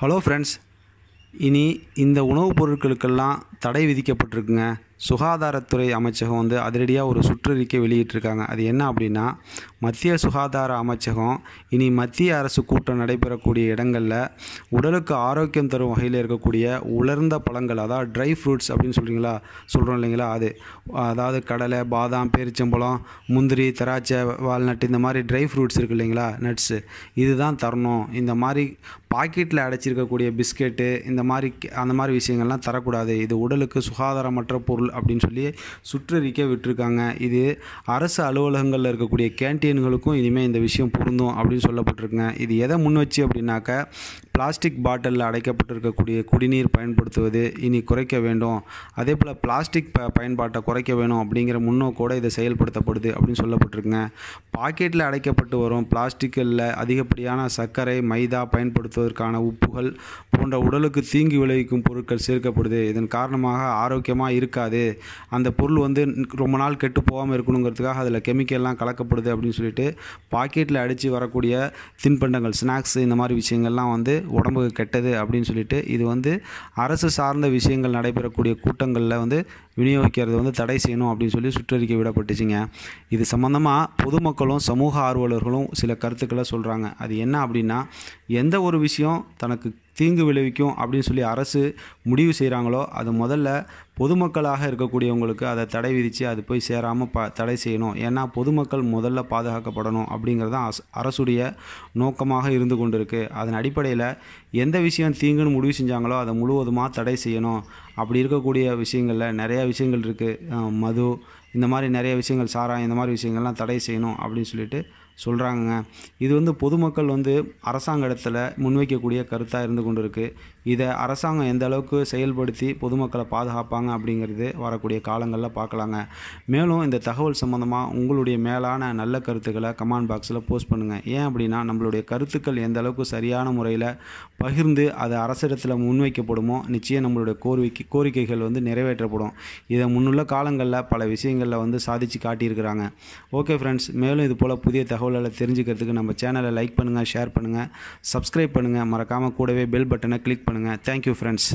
Hello friends இனி இந்த உணவுப் பொருட்களுக்கெல்லாம் தடை விதிக்கப்பட்டிருக்குங்க. சுகாதாரத்துறை அமைச்சகம் வந்து அதிரடியாக ஒரு சுற்றறிக்கை வெளியிட்டிருக்காங்க. அது என்ன அப்படின்னா மத்திய சுகாதார அமைச்சகம் இனி மத்திய அரசு கூட்டம் நடைபெறக்கூடிய இடங்களில் உடலுக்கு ஆரோக்கியம் தரும் வகையில் இருக்கக்கூடிய உலர்ந்த பழங்கள் அதாவது ட்ரை ஃப்ரூட்ஸ் அப்படின்னு சொல்கிறீங்களா சொல்கிறோம் இல்லைங்களா? அது. அதாவது கடலை பாதாம் பேரிச்சம்பழம் முந்திரி திராட்சை வால்நட் இந்த மாதிரி ட்ரை ஃப்ரூட்ஸ் இருக்குது இல்லைங்களா? நட்ஸு இதுதான் தரணும். இந்த மாதிரி பாக்கெட்டில் அடைச்சிருக்கக்கூடிய பிஸ்கெட்டு இந்த மாதிரி அந்த மாதிரி விஷயங்கள்லாம் தரக்கூடாது. இது உடலுக்கு சுகாதாரமற்ற பொருள் அப்படின்னு சொல்லி சுற்றறிக்கை விட்டிருக்காங்க. இது அரசு அலுவலகங்களில் இருக்கக்கூடிய கேன்டீன்களுக்கும் இனிமேல் இந்த விஷயம் பொருந்தும் அப்படின்னு சொல்லப்பட்டிருக்குங்க. இது எதை முன் வச்சு அப்படின்னாக்க பிளாஸ்டிக் பாட்டிலில் அடைக்கப்பட்டிருக்கக்கூடிய குடிநீர் பயன்படுத்துவது இனி குறைக்க வேண்டும். அதே போல் பிளாஸ்டிக் ப பயன்பாட்டை குறைக்க வேணும் அப்படிங்கிற முன்னோக்கோடு இதை செயல்படுத்தப்படுது அப்படின்னு சொல்லப்பட்டிருக்குங்க. பாக்கெட்டில் அடைக்கப்பட்டு வரும் பிளாஸ்டிக்கில் அதிகப்படியான சர்க்கரை மைதா பயன்படுத்துவதற்கான உப்புகள் போன்ற உடலுக்கு தீங்கு விளைவிக்கும் பொருட்கள் சேர்க்கப்படுது. இதன் காரணமாக ஆரோக்கியமாக இருக்காது. அந்த பொருள் வந்து ரொம்ப நாள் கெட்டு போகாமல் இருக்கணுங்கிறதுக்காக அதில் கெமிக்கல்லாம் கலக்கப்படுது அப்படின்னு சொல்லிட்டு பாக்கெட்டில் அடித்து வரக்கூடிய தின்பண்டங்கள் ஸ்நாக்ஸ் இந்த மாதிரி விஷயங்கள்லாம் வந்து உடம்புக்கு கெட்டது அப்படின்னு சொல்லிட்டு இது வந்து அரசு சார்ந்த விஷயங்கள் நடைபெறக்கூடிய கூட்டங்களில் வந்து விநியோகிக்கிறது வந்து தடை செய்யணும் அப்படின்னு சொல்லி சுற்றறிக்கை விடப்பட்டுச்சுங்க. இது சம்மந்தமாக பொதுமக்களும் சமூக ஆர்வலர்களும் சில கருத்துக்களை சொல்கிறாங்க அது என்ன அப்படின்னா எந்த ஒரு விஷயம் தனக்கு தீங்கு விளைவிக்கும் அப்படின்னு சொல்லி அரசு முடிவு செய்கிறாங்களோ அது முதல்ல பொதுமக்களாக இருக்கக்கூடியவங்களுக்கு அதை தடை விதித்து அது போய் சேராமல் ப தடை செய்யணும். ஏன்னா பொதுமக்கள் முதல்ல பாதுகாக்கப்படணும் அப்படிங்கிறது தான் அஸ் அரசுடைய நோக்கமாக இருந்து கொண்டு இருக்குது அதன் அடிப்படையில் எந்த விஷயம் தீங்குன்னு முடிவு செஞ்சாங்களோ அதை முழுவதுமாக தடை செய்யணும். அப்படி இருக்கக்கூடிய விஷயங்களில் நிறையா விஷயங்கள் இருக்குது மது இந்த மாதிரி நிறைய விஷயங்கள் சாராயம் இந்த மாதிரி விஷயங்கள்லாம் தடை செய்யணும் அப்படின்னு சொல்லிட்டு சொல்கிறாங்க இது வந்து பொதுமக்கள் வந்து அரசாங்க இடத்துல முன்வைக்கக்கூடிய கருத்தாக இருந்து கொண்டு இருக்குது இதை அரசாங்கம் எந்த அளவுக்கு செயல்படுத்தி பொதுமக்களை பாதுகாப்பாங்க அப்படிங்கிறது வரக்கூடிய காலங்களில் பார்க்கலாங்க மேலும் இந்த தகவல் சம்மந்தமாக உங்களுடைய மேலான நல்ல கருத்துக்களை கமெண்ட் பாக்ஸில் போஸ்ட் பண்ணுங்கள் ஏன் அப்படின்னா நம்மளுடைய கருத்துக்கள் எந்த அளவுக்கு சரியான முறையில் பகிர்ந்து அது அரசிடத்தில் முன்வைக்கப்படுமோ நிச்சயம் நம்மளுடைய கோரிக்கை கோரிக்கைகள் வந்து நிறைவேற்றப்படும். இதை முன்னுள்ள காலங்களில் பல விஷயங்களில் வந்து சாதித்து காட்டியிருக்கிறாங்க. ஓகே ஃப்ரெண்ட்ஸ் மேலும் இது போல் புதிய தகவல்களை தெரிஞ்சுக்கிறதுக்கு நம்ம சேனலை லைக் பண்ணுங்கள் ஷேர் பண்ணுங்கள் சப்ஸ்கிரைப் பண்ணுங்கள் மறக்காமல் கூடவே பெல் பட்டனை கிளிக் பண்ணுங்கள் தேங்க்யூ ஃப்ரெண்ட்ஸ்